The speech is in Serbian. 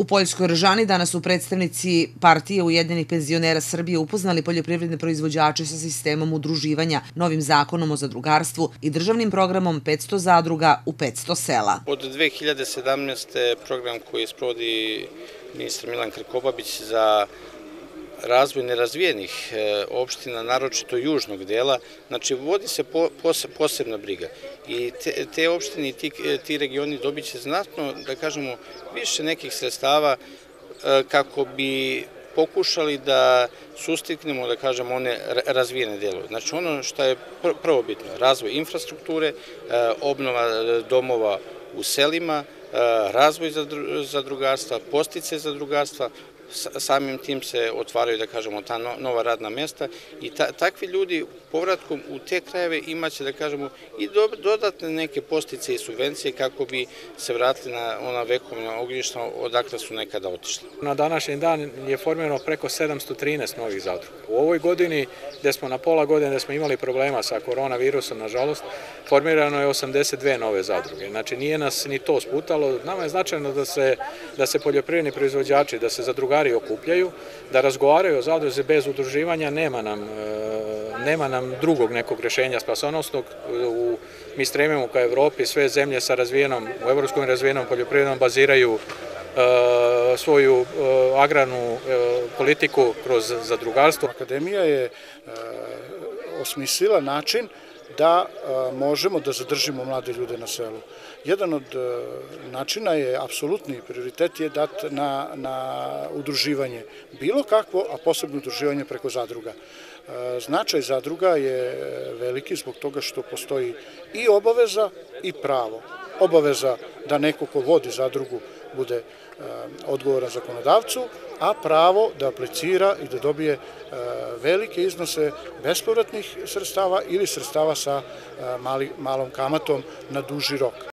U Poljskoj Ržani danas su predstavnici partije Ujedinjenih penzionera Srbije upoznali poljoprivredne proizvođače sa sistemom udruživanja, novim zakonom o zadrugarstvu i državnim programom 500 zadruga u 500 sela. Od 2017. program koji sprovodi ministar Milan Krkobabić za razvoj nerazvijenih e, opština, naročito južnog dela, znači vodi se posebna briga i te opštine i ti regioni dobit će znatno, da kažemo, više nekih sredstava e, kako bi pokušali da sustiknemo, da kažemo, one razvijene delove. Znači ono što je prvo bitno, razvoj infrastrukture, e, obnova domova u selima, razvoj zadrugarstva, postice zadrugarstva, samim tim se otvaraju, da kažemo, ta nova radna mesta i takvi ljudi povratkom u te krajeve imaće, da kažemo, i dodatne neke postice i subvencije kako bi se vratili na ona vekovna ognjišta odakle su nekada otišli. Na današnji dan je formirano preko 713 novih zadruga. U ovoj godini, gde smo na pola godine, gde smo imali problema sa koronavirusom, nažalost, formirano je 82 nove zadruge. Znači, nije nas ni to sputalo. Nama je značajno da se, da se poljoprivredni proizvođači, da se zadrugari okupljaju, da razgovaraju o zadruze bez udruživanja, nema nam, e, nema nam drugog nekog rešenja spasonosnog. U, mi stremimo ka Evropi, sve zemlje sa razvijenom, u evropskom razvijenom poljoprivrednom baziraju e, svoju e, agrarnu politiku kroz zadrugarstvo. Akademija je osmislila način da možemo da zadržimo mlade ljude na selu. Jedan od načina je, apsolutni prioritet je dat na, na udruživanje. Bilo kakvo, a posebno udruživanje preko zadruga. Značaj zadruga je veliki zbog toga što postoji i obaveza i pravo. Obaveza da neko ko vodi zadrugu bude odgovoran zakonodavcu, a pravo da aplicira i da dobije velike iznose bespovratnih sredstava ili sredstava sa malom kamatom na duži rok.